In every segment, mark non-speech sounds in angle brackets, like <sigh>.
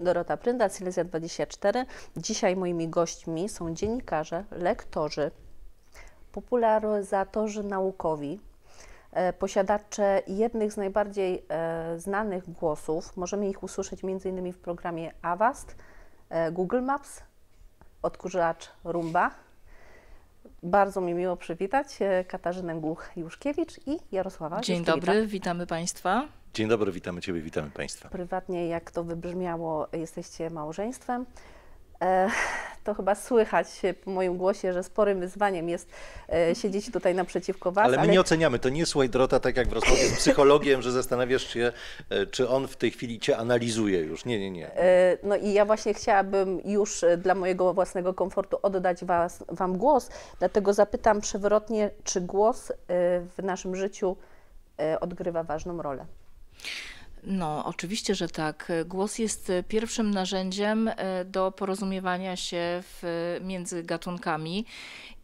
Dorota Prynda, Silesia24. Dzisiaj moimi gośćmi są dziennikarze, lektorzy, popularyzatorzy naukowi, e, posiadacze jednych z najbardziej e, znanych głosów. Możemy ich usłyszeć m.in. w programie Avast, e, Google Maps, odkurzacz Rumba. Bardzo mi miło przywitać e, Katarzynę Głuch-Juszkiewicz i Jarosława Dzień dobry, witamy Państwa. Dzień dobry, witamy Ciebie, witamy Państwa. Prywatnie, jak to wybrzmiało, jesteście małżeństwem. E, to chyba słychać po moim głosie, że sporym wyzwaniem jest e, siedzieć tutaj naprzeciwko Was. Ale my nie oceniamy, to nie słuchaj Dorota, tak jak w rozmowie z psychologiem, że zastanawiasz się, e, czy on w tej chwili Cię analizuje już. Nie, nie, nie. No i ja właśnie chciałabym już dla mojego własnego komfortu oddać was, Wam głos, dlatego zapytam przewrotnie, czy głos w naszym życiu odgrywa ważną rolę? No, oczywiście, że tak. Głos jest e, pierwszym narzędziem e, do porozumiewania się w, między gatunkami.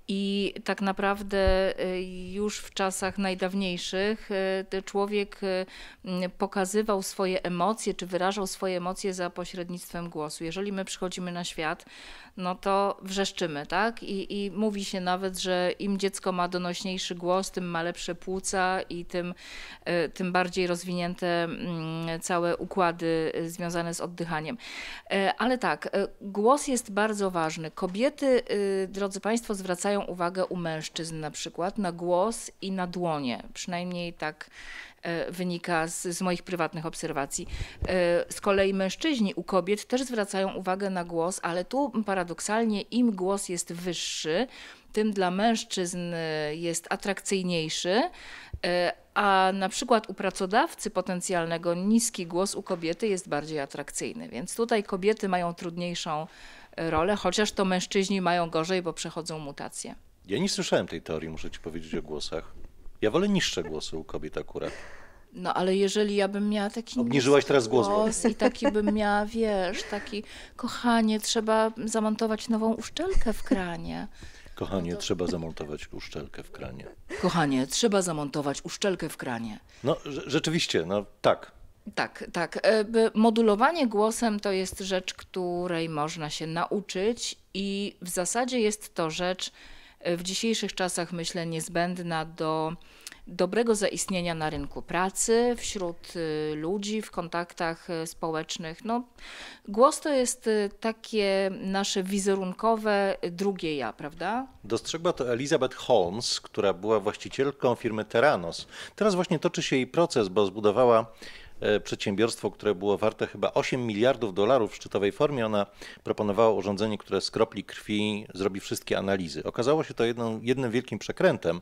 I tak naprawdę e, już w czasach najdawniejszych ten człowiek e, m, pokazywał swoje emocje, czy wyrażał swoje emocje za pośrednictwem głosu. Jeżeli my przychodzimy na świat, no to wrzeszczymy, tak? I, I mówi się nawet, że im dziecko ma donośniejszy głos, tym ma lepsze płuca i tym, tym bardziej rozwinięte mm, całe układy związane z oddychaniem. Ale tak, głos jest bardzo ważny. Kobiety, drodzy Państwo, zwracają uwagę u mężczyzn na przykład na głos i na dłonie. Przynajmniej tak e, wynika z, z moich prywatnych obserwacji. E, Z kolei mężczyźni u kobiet też zwracają uwagę na głos, ale tu paradoksalnie im głos jest wyższy, tym dla mężczyzn e, jest atrakcyjniejszy, a na przykład u pracodawcy potencjalnego niski głos u kobiety jest bardziej atrakcyjny. Więc tutaj kobiety mają trudniejszą rolę, chociaż to mężczyźni mają gorzej, bo przechodzą mutacje. Ja nie słyszałem tej teorii, muszę Ci powiedzieć o głosach. Ja wolę niższe głosy u kobiet akurat. No ale jeżeli ja bym miała taki Obniżyłaś teraz głos, bo- i taki bym miała, wiesz, taki kochanie, trzeba zamontować nową uszczelkę w kranie. Kochanie, trzeba zamontować uszczelkę w kranie. Kochanie, trzeba zamontować uszczelkę w kranie. No, rze- rzeczywiście, no tak. Tak, tak. E, Modulowanie głosem to jest rzecz, której można się nauczyć i w zasadzie jest to rzecz e, w dzisiejszych czasach, myślę, niezbędna do dobrego zaistnienia na rynku pracy, wśród y, ludzi, w kontaktach społecznych. No, głos to jest takie nasze wizerunkowe drugie ja, prawda? Dostrzegła to Elizabeth Holmes, która była właścicielką firmy Terranos. Teraz właśnie toczy się jej proces, bo zbudowała e, przedsiębiorstwo, które było warte chyba 8 miliardów dolarów w szczytowej formie. Ona proponowała urządzenie, które z kropli krwi zrobi wszystkie analizy. Okazało się to jedną, jednym wielkim przekrętem,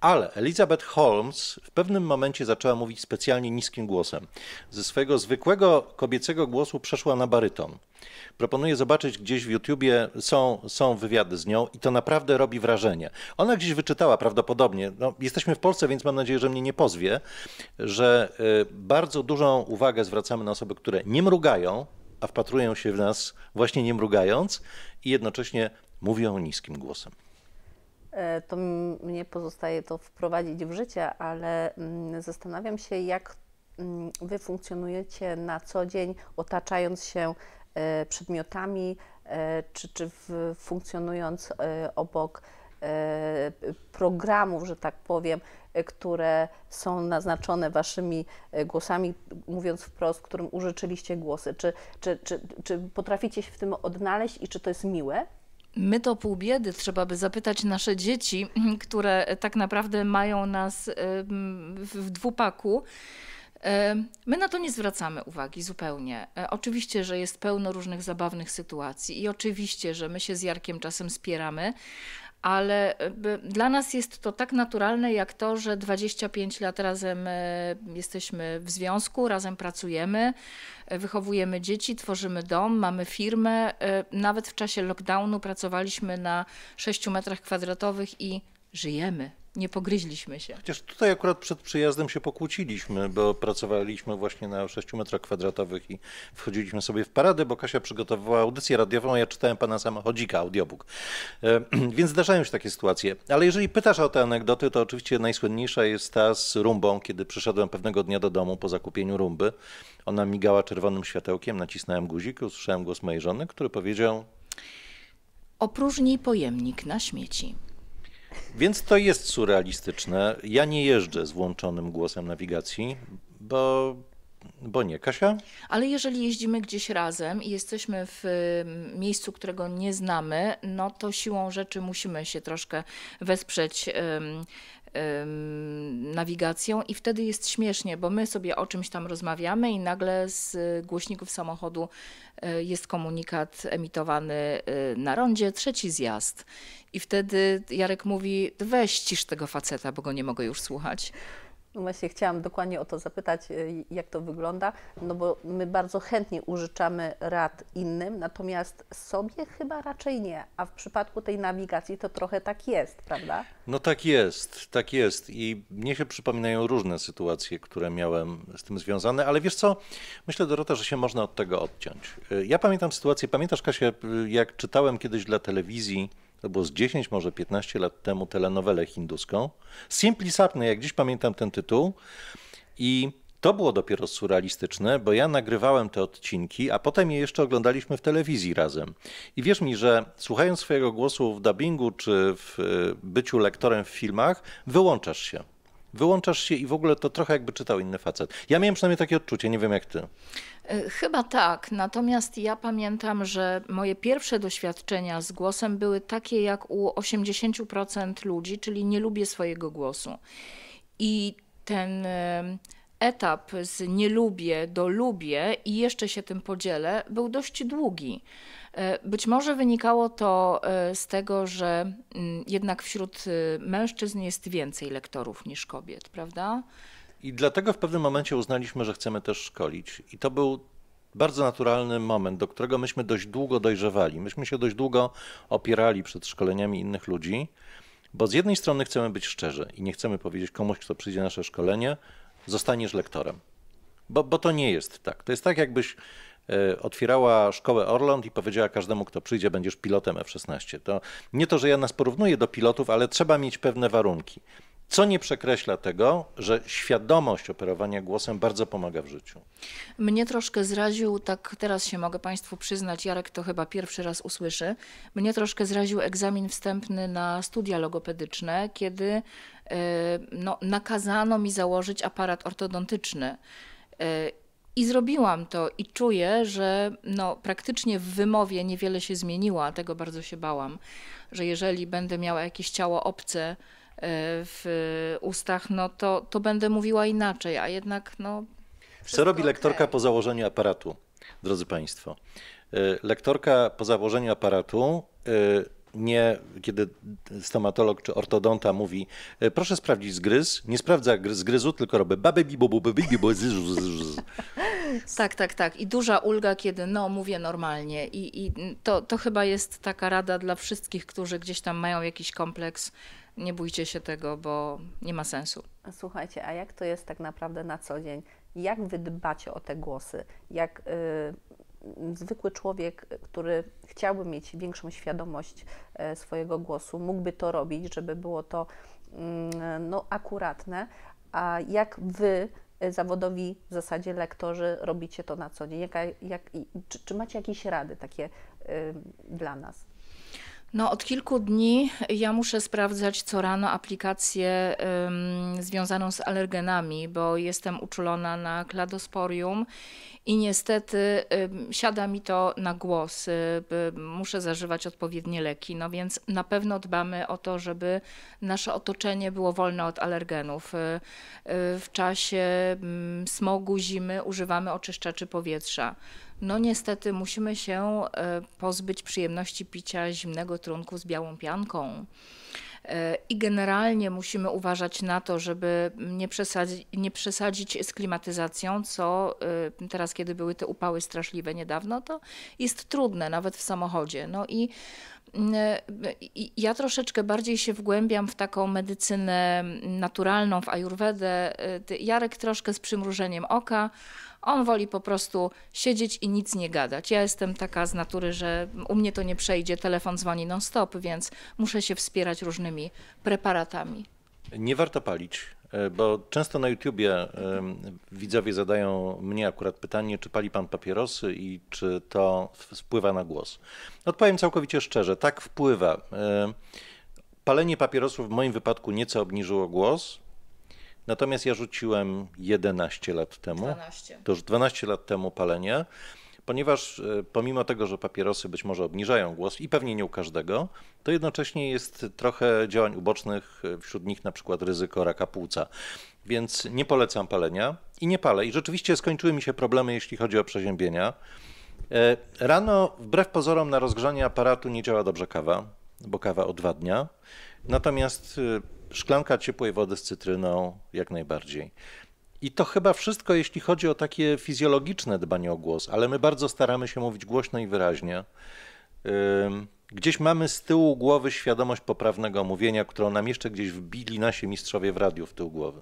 ale Elizabeth Holmes w pewnym momencie zaczęła mówić specjalnie niskim głosem. Ze swojego zwykłego kobiecego głosu przeszła na baryton. Proponuję zobaczyć gdzieś w YouTubie, są, są wywiady z nią i to naprawdę robi wrażenie. Ona gdzieś wyczytała prawdopodobnie, no, jesteśmy w Polsce, więc mam nadzieję, że mnie nie pozwie, że y, bardzo dużą uwagę zwracamy na osoby, które nie mrugają, a wpatrują się w nas właśnie nie mrugając i jednocześnie mówią niskim głosem. E, To mnie pozostaje to wprowadzić w życie, ale mm, zastanawiam się, jak mm, Wy funkcjonujecie na co dzień, otaczając się przedmiotami, e, czy, czy w, funkcjonując e, obok e, programów, że tak powiem, e, które są naznaczone Waszymi e, głosami, mówiąc wprost, którym użyczyliście głosy. Czy, czy, czy, czy potraficie się w tym odnaleźć i czy to jest miłe? My to pół biedy, trzeba by zapytać nasze dzieci, <clears throat> które tak naprawdę mają nas w dwupaku. Em, My na to nie zwracamy uwagi zupełnie. E, Oczywiście, że jest pełno różnych zabawnych sytuacji i oczywiście, że my się z Jarkiem czasem spieramy, ale e, dla nas jest to tak naturalne, jak to, że 25 lat razem e, jesteśmy w związku, razem pracujemy, e, wychowujemy dzieci, tworzymy dom, mamy firmę. E, Nawet w czasie lockdownu pracowaliśmy na 6 metrach kwadratowych i żyjemy. Nie pogryźliśmy się. Chociaż tutaj akurat przed przyjazdem się pokłóciliśmy, bo pracowaliśmy właśnie na 6 metrach kwadratowych i wchodziliśmy sobie w paradę, bo Kasia przygotowywała audycję radiową, a ja czytałem pana samochodzika, audiobook. E, <clears throat> więc zdarzają się takie sytuacje. Ale jeżeli pytasz o te anegdoty, to oczywiście najsłynniejsza jest ta z rumbą, kiedy przyszedłem pewnego dnia do domu po zakupieniu rumby. Ona migała czerwonym światełkiem, nacisnąłem guzik, usłyszałem głos mojej żony, który powiedział, Opróżnij pojemnik na śmieci. Więc to jest surrealistyczne. Ja nie jeżdżę z włączonym głosem nawigacji, bo, bo nie. Kasia? Ale jeżeli jeździmy gdzieś razem i jesteśmy w y, miejscu, którego nie znamy, no to siłą rzeczy musimy się troszkę wesprzeć nawigacją i wtedy jest śmiesznie, bo my sobie o czymś tam rozmawiamy i nagle z głośników samochodu y, jest komunikat emitowany y, na rondzie, trzeci zjazd. I wtedy Jarek mówi, weź cisz tego faceta, bo go nie mogę już słuchać. No właśnie chciałam dokładnie o to zapytać, y, jak to wygląda, no bo my bardzo chętnie użyczamy rad innym, natomiast sobie chyba raczej nie, a w przypadku tej nawigacji to trochę tak jest, prawda? No tak jest, tak jest. I mnie się przypominają różne sytuacje, które miałem z tym związane, ale wiesz co, myślę Dorota, że się można od tego odciąć. Y, Ja pamiętam sytuację, pamiętasz Kasia, y, jak czytałem kiedyś dla telewizji, to było z 10, może 15 lat temu, telenowelę hinduską. Simply Sapny, jak dziś pamiętam ten tytuł. I to było dopiero surrealistyczne, bo ja nagrywałem te odcinki, a potem je jeszcze oglądaliśmy w telewizji razem. I wierz mi, że słuchając swojego głosu w dubbingu czy w y, byciu lektorem w filmach, wyłączasz się. Wyłączasz się i w ogóle to trochę jakby czytał inny facet. Ja miałem przynajmniej takie odczucie, nie wiem jak ty. Y, Chyba tak, natomiast ja pamiętam, że moje pierwsze doświadczenia z głosem były takie jak u 80% ludzi, czyli nie lubię swojego głosu. I ten etap z nie lubię do lubię i jeszcze się tym podzielę był dość długi. E, Być może wynikało to e, z tego, że mm, jednak wśród y, mężczyzn jest więcej lektorów niż kobiet, prawda? I dlatego w pewnym momencie uznaliśmy, że chcemy też szkolić. I to był bardzo naturalny moment, do którego myśmy dość długo dojrzewali. Myśmy się dość długo opierali przed szkoleniami innych ludzi, bo z jednej strony chcemy być szczerzy i nie chcemy powiedzieć komuś, kto przyjdzie na nasze szkolenie, zostaniesz lektorem. Bo, bo to nie jest tak. To jest tak, jakbyś e, otwierała szkołę Orląt i powiedziała każdemu, kto przyjdzie, będziesz pilotem F-16. To nie to, że ja nas porównuję do pilotów, ale trzeba mieć pewne warunki. Co nie przekreśla tego, że świadomość operowania głosem bardzo pomaga w życiu. Mnie troszkę zraził, tak teraz się mogę Państwu przyznać, Jarek to chyba pierwszy raz usłyszy, mnie troszkę zraził egzamin wstępny na studia logopedyczne, kiedy e, no, nakazano mi założyć aparat ortodontyczny. E, I zrobiłam to i czuję, że no, praktycznie w wymowie niewiele się zmieniło, a tego bardzo się bałam, że jeżeli będę miała jakieś ciało obce w ustach, no to, to będę mówiła inaczej, a jednak no, Co robi lektorka okej. po założeniu aparatu, drodzy Państwo? Y, Lektorka po założeniu aparatu, y, nie kiedy stomatolog czy ortodonta mówi, y, proszę sprawdzić zgryz, nie sprawdza gry- zgryzu, tylko robi baby bibu bubu bibu. <laughs> Tak, tak, tak. I duża ulga, kiedy no, mówię normalnie. I, i to, to chyba jest taka rada dla wszystkich, którzy gdzieś tam mają jakiś kompleks. Nie bójcie się tego, bo nie ma sensu. Słuchajcie, a jak to jest tak naprawdę na co dzień? Jak wy dbacie o te głosy? Jak y, zwykły człowiek, który chciałby mieć większą świadomość e, swojego głosu, mógłby to robić, żeby było to mm, no, akuratne, a jak wy, e, zawodowi w zasadzie lektorzy, robicie to na co dzień? Jaka, jak, czy, czy macie jakieś rady takie y, dla nas? No, od kilku dni ja muszę sprawdzać co rano aplikację ym, związaną z alergenami, bo jestem uczulona na kladosporium i niestety ym, siada mi to na głos. y, y, Muszę zażywać odpowiednie leki, no więc na pewno dbamy o to, żeby nasze otoczenie było wolne od alergenów. Y, y, W czasie mm, smogu zimy używamy oczyszczaczy powietrza. No niestety musimy się e, pozbyć przyjemności picia zimnego trunku z białą pianką. E, I generalnie musimy uważać na to, żeby nie przesadzić, nie przesadzić z klimatyzacją, co e, teraz, kiedy były te upały straszliwe niedawno, to jest trudne, nawet w samochodzie. No i I Ja troszeczkę bardziej się wgłębiam w taką medycynę naturalną, w ajurwedę. Jarek troszkę z przymrużeniem oka. On woli po prostu siedzieć i nic nie gadać. Ja jestem taka z natury, że u mnie to nie przejdzie, telefon dzwoni non-stop, więc muszę się wspierać różnymi preparatami. Nie warto palić, e, bo często na YouTubie e, widzowie zadają mnie akurat pytanie, czy pali pan papierosy i czy to wpływa na głos. Odpowiem całkowicie szczerze, tak wpływa. E, palenie papierosów w moim wypadku nieco obniżyło głos, Natomiast ja rzuciłem 11 lat temu. 12. To już 12 lat temu palenie, ponieważ e, pomimo tego, że papierosy być może obniżają głos i pewnie nie u każdego, to jednocześnie jest trochę działań ubocznych, e, wśród nich na przykład ryzyko raka płuca. Więc nie polecam palenia i nie palę. I rzeczywiście skończyły mi się problemy, jeśli chodzi o przeziębienia. E, rano, wbrew pozorom, na rozgrzanie aparatu nie działa dobrze kawa, bo kawa odwadnia. Natomiast szklanka ciepłej wody z cytryną jak najbardziej. I to chyba wszystko, jeśli chodzi o takie fizjologiczne dbanie o głos, ale my bardzo staramy się mówić głośno i wyraźnie. Gdzieś mamy z tyłu głowy świadomość poprawnego mówienia, którą nam jeszcze gdzieś wbili nasi mistrzowie w radiu w tył głowy.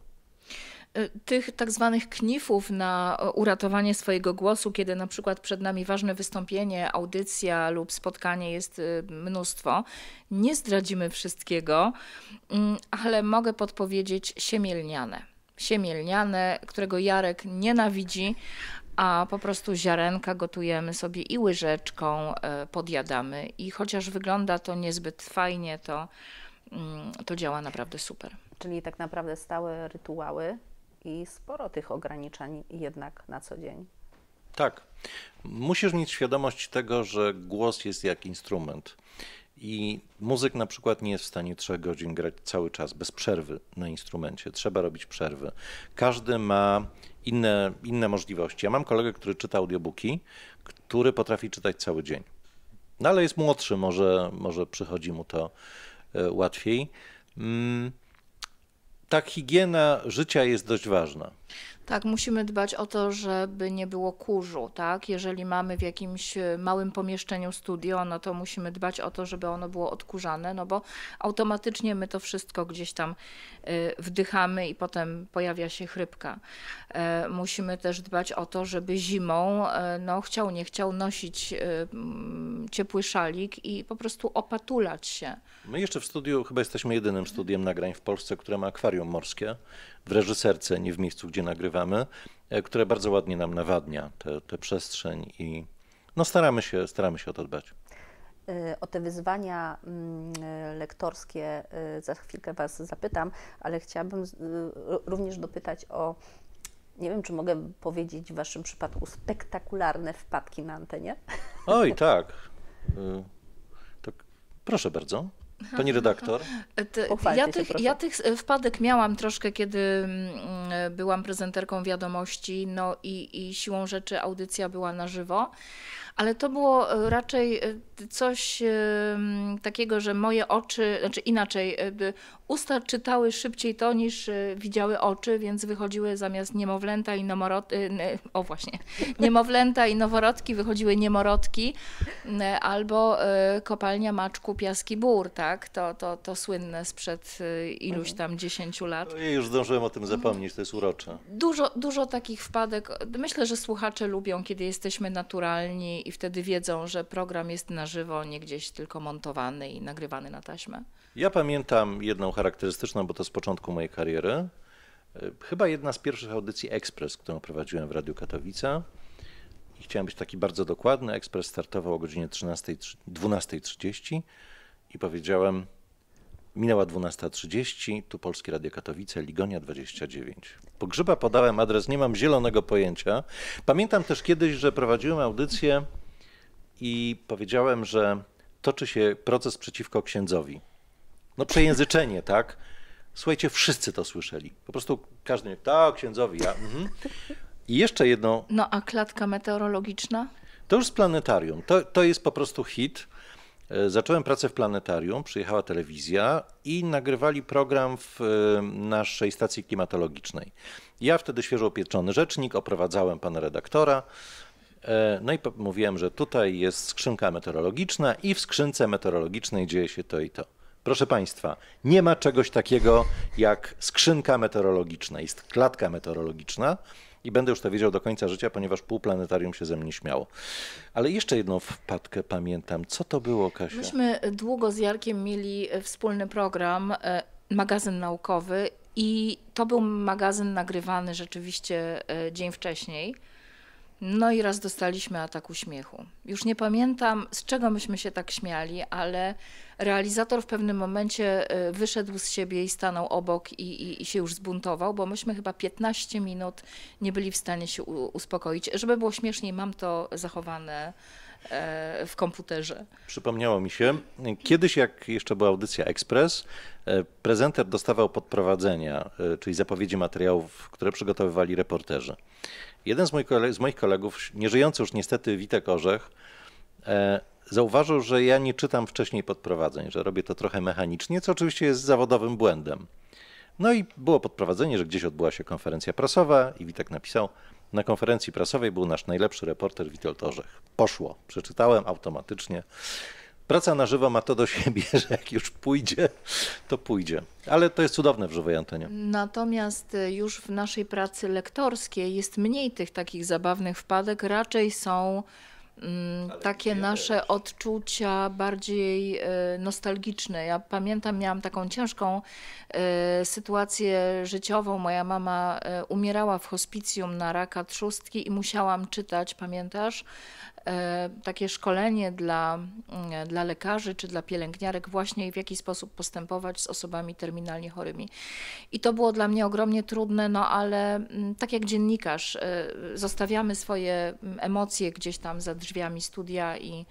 Y, tych tak zwanych knifów na uratowanie swojego głosu, kiedy na przykład przed nami ważne wystąpienie, audycja lub spotkanie jest y, mnóstwo. Nie zdradzimy wszystkiego, mm, ale mogę podpowiedzieć siemielniane. Siemielniane, którego Jarek nienawidzi, a po prostu ziarenka gotujemy sobie i łyżeczką y, podjadamy. I chociaż wygląda to niezbyt fajnie, to, mm, to działa naprawdę super. Czyli tak naprawdę stałe rytuały i sporo tych ograniczeń jednak na co dzień. Tak. Musisz mieć świadomość tego, że głos jest jak instrument. I muzyk na przykład nie jest w stanie trzech godzin grać cały czas bez przerwy na instrumencie. Trzeba robić przerwy. Każdy ma inne, inne możliwości. Ja mam kolegę, który czyta audiobooki, który potrafi czytać cały dzień. No ale jest młodszy, może, może przychodzi mu to e, łatwiej. Mm ta higiena życia jest dość ważna. Tak, musimy dbać o to, żeby nie było kurzu, tak? Jeżeli mamy w jakimś e, małym pomieszczeniu studio, no to musimy dbać o to, żeby ono było odkurzane, no bo automatycznie my to wszystko gdzieś tam e, wdychamy i potem pojawia się chrypka. E, musimy też dbać o to, żeby zimą, no chciał, nie chciał nosić ciepły szalik i po prostu opatulać się. My jeszcze w studiu, chyba jesteśmy jedynym studiem nagrań w Polsce, które ma akwarium morskie w reżyserce, nie w miejscu, gdzie nagrywamy, e, które bardzo ładnie nam nawadnia tę przestrzeń i no staramy się, staramy się o to dbać. E, o te wyzwania mm, lektorskie e, za chwilkę Was zapytam, ale chciałabym również dopytać o, nie wiem, czy mogę powiedzieć w Waszym przypadku, spektakularne wpadki na antenie? Oj, <laughs> tak. To proszę bardzo. Pani redaktor? Ja tych, ja tych wpadek miałam troszkę, kiedy mm, byłam prezenterką wiadomości, no i, i siłą rzeczy audycja była na żywo ale to było e, raczej e, coś takiego, że moje oczy, znaczy inaczej, e, usta czytały szybciej to niż widziały oczy, więc wychodziły zamiast niemowlęta i nomorodki, o właśnie, <laughs> niemowlęta i noworodki wychodziły niemorodki, albo kopalnia maczku Piaski Bór, tak? To, to, to słynne sprzed iluś tam dziesięciu lat. Ja już zdążyłem o tym zapomnieć, to jest urocze. Dużo, dużo takich wpadek. Myślę, że słuchacze lubią, kiedy jesteśmy naturalni i wtedy wiedzą, że program jest na żywo, nie gdzieś tylko montowany i nagrywany na taśmę. Ja pamiętam jedną charakterystyczną, bo to z początku mojej kariery. E, chyba jedna z pierwszych audycji Ekspres, którą prowadziłem w Radiu Katowice. I chciałem być taki bardzo dokładny. Ekspres startował o godzinie 12.30 i powiedziałem, minęła 12.30, tu Polskie Radio Katowice, Ligonia 29. Pogrzyba podałem adres, nie mam zielonego pojęcia. Pamiętam też kiedyś, że prowadziłem audycję i powiedziałem, że toczy się proces przeciwko księdzowi. No przejęzyczenie, tak? Słuchajcie, wszyscy to słyszeli. Po prostu każdy, tak, księdzowi, ja. Mhm. I jeszcze jedno. No a klatka meteorologiczna? To już z planetarium. To, to jest po prostu hit. E, zacząłem pracę w planetarium, przyjechała telewizja i nagrywali program w e, naszej stacji klimatologicznej. Ja wtedy świeżo upieczony rzecznik, oprowadzałem pana redaktora. E, No i mówiłem, że tutaj jest skrzynka meteorologiczna i w skrzynce meteorologicznej dzieje się to i to. Proszę Państwa, nie ma czegoś takiego jak skrzynka meteorologiczna. Jest klatka meteorologiczna i będę już to wiedział do końca życia, ponieważ pół planetarium się ze mnie śmiało. Ale jeszcze jedną wpadkę pamiętam. Co to było, Kasia? Myśmy długo z Jarkiem mieli e, wspólny program, e, magazyn naukowy i to był magazyn nagrywany rzeczywiście e, dzień wcześniej. No i raz dostaliśmy ataku śmiechu. Już nie pamiętam, z czego myśmy się tak śmiali, ale realizator w pewnym momencie e, wyszedł z siebie i stanął obok i, i, i się już zbuntował, bo myśmy chyba 15 minut nie byli w stanie się uspokoić. Żeby było śmieszniej, mam to zachowane w komputerze. Przypomniało mi się, kiedyś jak jeszcze była audycja Express, e, prezenter dostawał podprowadzenia, e, czyli zapowiedzi materiałów, które przygotowywali reporterzy. Jeden z moich, kole- z moich kolegów, nieżyjący już niestety Witek Orzech, e, zauważył, że ja nie czytam wcześniej podprowadzeń, że robię to trochę mechanicznie, co oczywiście jest zawodowym błędem. No i było podprowadzenie, że gdzieś odbyła się konferencja prasowa i Witek napisał, na konferencji prasowej był nasz najlepszy reporter Witold Orzech. Poszło, przeczytałem automatycznie. Praca na żywo ma to do siebie, <laughs> że jak już pójdzie, to pójdzie. Ale to jest cudowne w żywej antenie. Natomiast y, już w naszej pracy lektorskiej jest mniej tych takich zabawnych wpadek, raczej są takie nasze odczucia bardziej y, nostalgiczne. Ja pamiętam, miałam taką ciężką y, sytuację życiową. Moja mama y, umierała w hospicjum na raka trzustki i musiałam czytać, pamiętasz? e, takie szkolenie dla, mm, dla lekarzy czy dla pielęgniarek właśnie w jaki sposób postępować z osobami terminalnie chorymi. I to było dla mnie ogromnie trudne, no ale mm, tak jak dziennikarz, e, zostawiamy swoje mm, emocje gdzieś tam za drzwiami studia i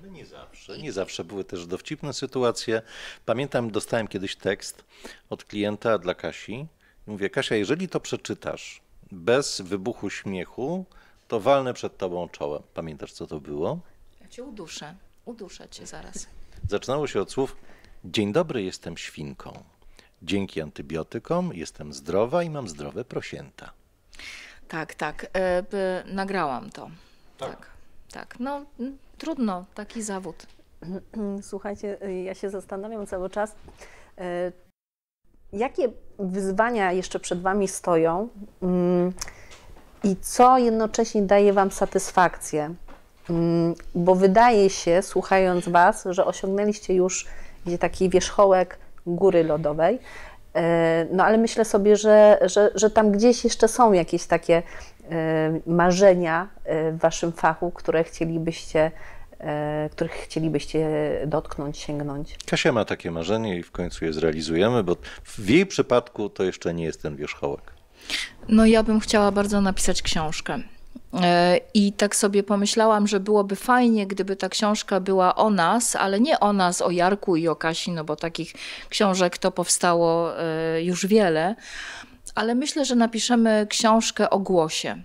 Ale nie zawsze. Nie zawsze były też dowcipne sytuacje. Pamiętam, dostałem kiedyś tekst od klienta dla Kasi. Mówię, Kasia, jeżeli to przeczytasz bez wybuchu śmiechu, to walnę przed tobą czołem. Pamiętasz, co to było? ja cię uduszę, uduszę cię zaraz. Zaczynało się od słów: Dzień dobry, jestem świnką. Dzięki antybiotykom jestem zdrowa i mam zdrowe prosięta. Tak, tak, e, nagrałam to. Tak, tak. No mm, trudno, taki zawód. Słuchajcie, y, ja się zastanawiam cały czas, y, jakie wyzwania jeszcze przed Wami stoją mm, i co jednocześnie daje Wam satysfakcję. Mm, Bo wydaje się, słuchając Was, że osiągnęliście już taki wierzchołek góry lodowej. E, No ale myślę sobie, że, że, że tam gdzieś jeszcze są jakieś takie marzenia e, w Waszym fachu, które chcielibyście, e, których chcielibyście dotknąć, sięgnąć. Kasia ma takie marzenie i w końcu je zrealizujemy, bo w jej przypadku to jeszcze nie jest ten wierzchołek. No ja bym chciała bardzo napisać książkę. E, I tak sobie pomyślałam, że byłoby fajnie, gdyby ta książka była o nas, ale nie o nas, o Jarku i o Kasi, no bo takich książek to powstało e, już wiele, ale myślę, że napiszemy książkę o głosie.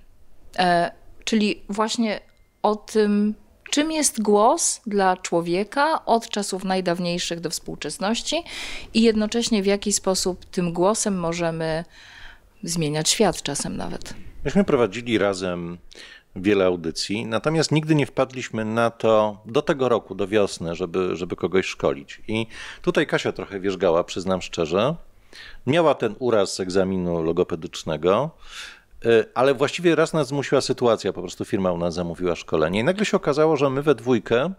E, Czyli właśnie o tym, czym jest głos dla człowieka od czasów najdawniejszych do współczesności i jednocześnie w jaki sposób tym głosem możemy zmieniać świat czasem nawet. Myśmy prowadzili razem wiele audycji, natomiast nigdy nie wpadliśmy na to do tego roku, do wiosny, żeby, żeby kogoś szkolić. I tutaj Kasia trochę wierzgała, przyznam szczerze. Miała ten uraz z egzaminu logopedycznego, y, ale właściwie raz nas zmusiła sytuacja, po prostu firma u nas zamówiła szkolenie i nagle się okazało, że my we dwójkę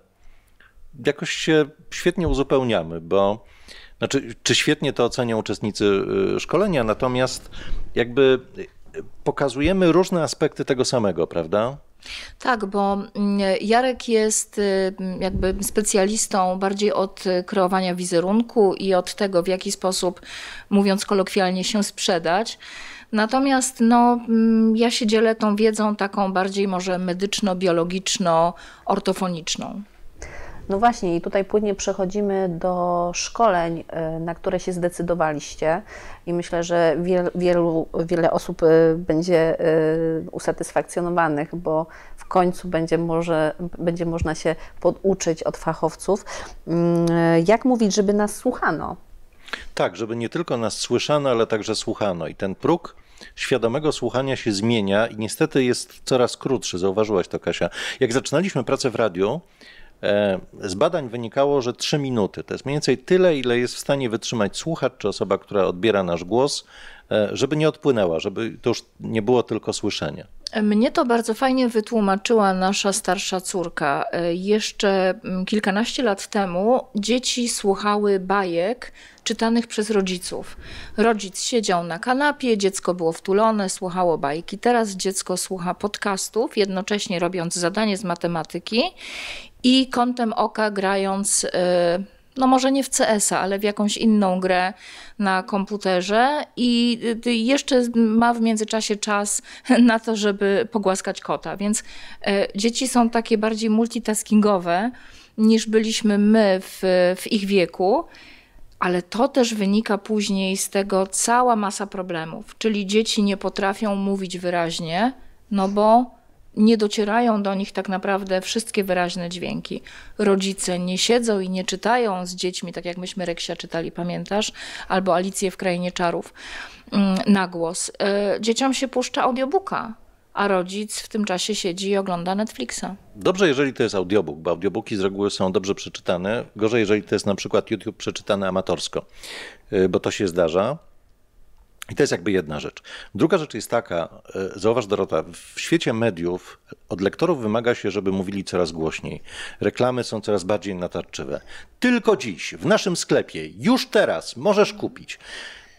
jakoś się świetnie uzupełniamy, bo znaczy, czy świetnie to ocenią uczestnicy y, szkolenia, natomiast jakby y, pokazujemy różne aspekty tego samego, prawda? Tak, bo mm, Jarek jest y, jakby specjalistą bardziej od kreowania wizerunku i od tego, w jaki sposób, mówiąc kolokwialnie, się sprzedać. Natomiast no, mm, ja się dzielę tą wiedzą taką bardziej może medyczno-biologiczno-ortofoniczną. No właśnie, i tutaj płynnie przechodzimy do szkoleń, y, na które się zdecydowaliście, i myślę, że wiel, wielu, wiele osób y, będzie y, usatysfakcjonowanych, bo w końcu będzie, może, będzie można się poduczyć od fachowców, mm, jak mówić, żeby nas słuchano. Tak, żeby nie tylko nas słyszano, ale także słuchano. I ten próg świadomego słuchania się zmienia i niestety jest coraz krótszy. Zauważyłaś to, Kasia. Jak zaczynaliśmy pracę w radiu, z badań wynikało, że 3 minuty to jest mniej więcej tyle, ile jest w stanie wytrzymać słuchacz czy osoba, która odbiera nasz głos, e, żeby nie odpłynęła, żeby to już nie było tylko słyszenie. Mnie to bardzo fajnie wytłumaczyła nasza starsza córka. E, Jeszcze mm, kilkanaście lat temu dzieci słuchały bajek czytanych przez rodziców. Rodzic siedział na kanapie, dziecko było wtulone, słuchało bajki. Teraz dziecko słucha podcastów, jednocześnie robiąc zadanie z matematyki i kątem oka grając. e, no może nie w CS-a, ale w jakąś inną grę na komputerze i y, jeszcze ma w międzyczasie czas <laughs> na to, żeby pogłaskać kota. Więc e, dzieci są takie bardziej multitaskingowe niż byliśmy my w, w ich wieku. Ale to też wynika później z tego cała masa problemów. Czyli dzieci nie potrafią mówić wyraźnie, no bo nie docierają do nich tak naprawdę wszystkie wyraźne dźwięki. Rodzice nie siedzą i nie czytają z dziećmi, tak jak myśmy Reksia czytali, pamiętasz? Albo Alicję w Krainie Czarów mm, na głos. E, Dzieciom się puszcza audiobooka, a rodzic w tym czasie siedzi i ogląda Netflixa. Dobrze, jeżeli to jest audiobook, bo audiobooki z reguły są dobrze przeczytane. Gorzej, jeżeli to jest na przykład YouTube przeczytane amatorsko, y, bo to się zdarza. I to jest jakby jedna rzecz. Druga rzecz jest taka, y, zauważ Dorota, w świecie mediów od lektorów wymaga się, żeby mówili coraz głośniej. Reklamy są coraz bardziej natarczywe. Tylko dziś, w naszym sklepie, już teraz możesz kupić.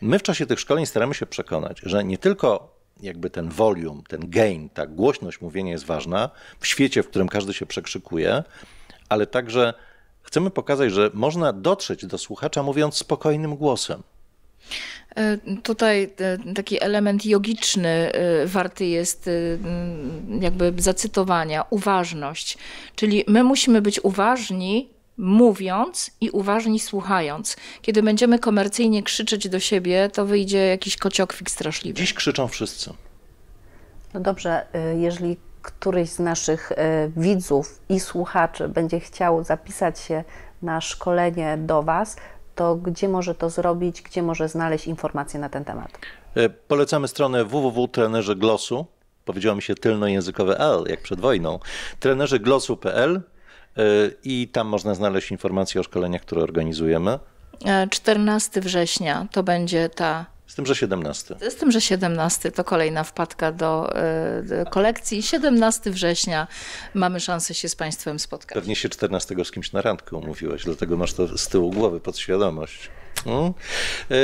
My w czasie tych szkoleń staramy się przekonać, że nie tylko jakby ten volume, ten gain, ta głośność mówienia jest ważna w świecie, w którym każdy się przekrzykuje, ale także chcemy pokazać, że można dotrzeć do słuchacza mówiąc spokojnym głosem. E, Tutaj e, taki element jogiczny e, warty jest jakby zacytowania, uważność. Czyli my musimy być uważni mówiąc i uważni słuchając. Kiedy będziemy komercyjnie krzyczeć do siebie, to wyjdzie jakiś kociokwik straszliwy. Dziś krzyczą wszyscy. No dobrze, jeżeli któryś z naszych widzów i słuchaczy będzie chciał zapisać się na szkolenie do Was, to gdzie może to zrobić, gdzie może znaleźć informacje na ten temat? E, Polecamy stronę www.trenerzy Glosu. Powiedziało mi się tylnojęzykowe L, jak przed wojną. trenerzyglosu.pl e, i tam można znaleźć informacje o szkoleniach, które organizujemy. E, 14 września to będzie ta Z tym, że 17. Z tym, że 17 to kolejna wpadka do, e, do kolekcji. 17 września mamy szansę się z Państwem spotkać. Pewnie się 14 z kimś na randkę umówiłeś, dlatego masz to z tyłu głowy, podświadomość. Mm. E,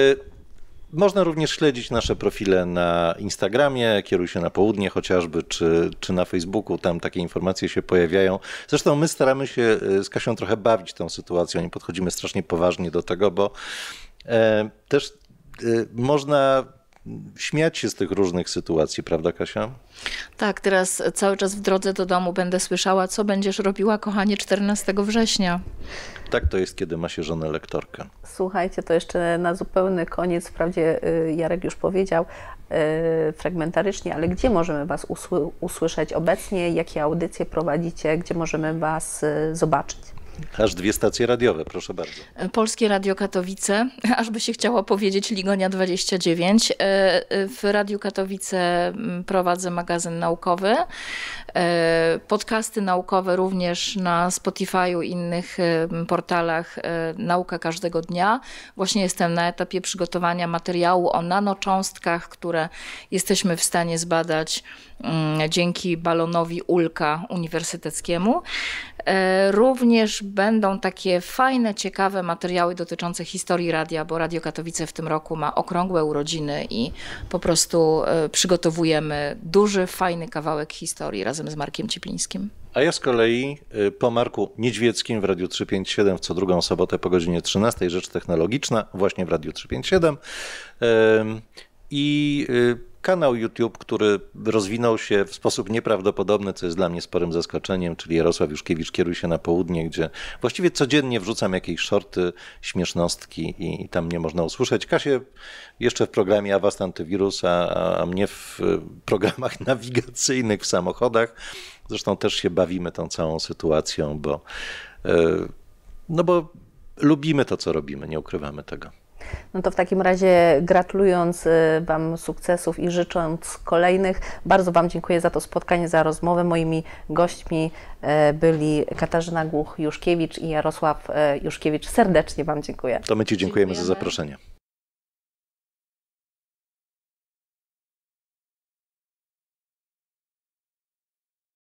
Można również śledzić nasze profile na Instagramie, kieruj się na południe chociażby, czy, czy na Facebooku, tam takie informacje się pojawiają. Zresztą my staramy się e, z Kasią trochę bawić tą sytuacją, nie podchodzimy strasznie poważnie do tego, bo e, też można śmiać się z tych różnych sytuacji, prawda Kasia? Tak, teraz cały czas w drodze do domu będę słyszała, co będziesz robiła, kochanie, 14 września. Tak to jest, kiedy ma się żonę lektorkę. Słuchajcie, to jeszcze na zupełny koniec, wprawdzie y, Jarek już powiedział y, fragmentarycznie, ale gdzie możemy Was usły- usłyszeć obecnie, jakie audycje prowadzicie, gdzie możemy Was y, zobaczyć? Aż dwie stacje radiowe, proszę bardzo. Polskie Radio Katowice, <laughs> aż by się chciało powiedzieć Ligonia 29. E, e, W Radiu Katowice mm, prowadzę magazyn naukowy. E, Podcasty naukowe również na Spotify'u i innych e, portalach e, Nauka każdego dnia. Właśnie jestem na etapie przygotowania materiału o nanocząstkach, które jesteśmy w stanie zbadać dzięki balonowi Ulka uniwersyteckiemu. E, Również będą takie fajne, ciekawe materiały dotyczące historii radia, bo Radio Katowice w tym roku ma okrągłe urodziny i po prostu e, przygotowujemy duży, fajny kawałek historii razem z Markiem Cieplińskim. A ja z kolei y, po Marku Niedźwieckim w Radiu 357 w co drugą sobotę po godzinie 13 Rzecz Technologiczna właśnie w Radiu 357 Ym, i y, kanał YouTube, który rozwinął się w sposób nieprawdopodobny, co jest dla mnie sporym zaskoczeniem, czyli Jarosław Juszkiewicz kieruje się na południe, gdzie właściwie codziennie wrzucam jakieś shorty, śmiesznostki i, tam mnie można usłyszeć. Kasię jeszcze w programie Avast Antywirus, a, a mnie w programach <laughs> nawigacyjnych w samochodach. Zresztą też się bawimy tą całą sytuacją, bo, e, no bo lubimy to, co robimy, nie ukrywamy tego. No to w takim razie gratulując y, Wam sukcesów i życząc kolejnych, bardzo Wam dziękuję za to spotkanie, za rozmowę. Moimi gośćmi e, byli Katarzyna Głuch-Juszkiewicz i Jarosław e, Juszkiewicz. Serdecznie Wam dziękuję. To my Ci dziękujemy za Dziękujemy. zaproszenie.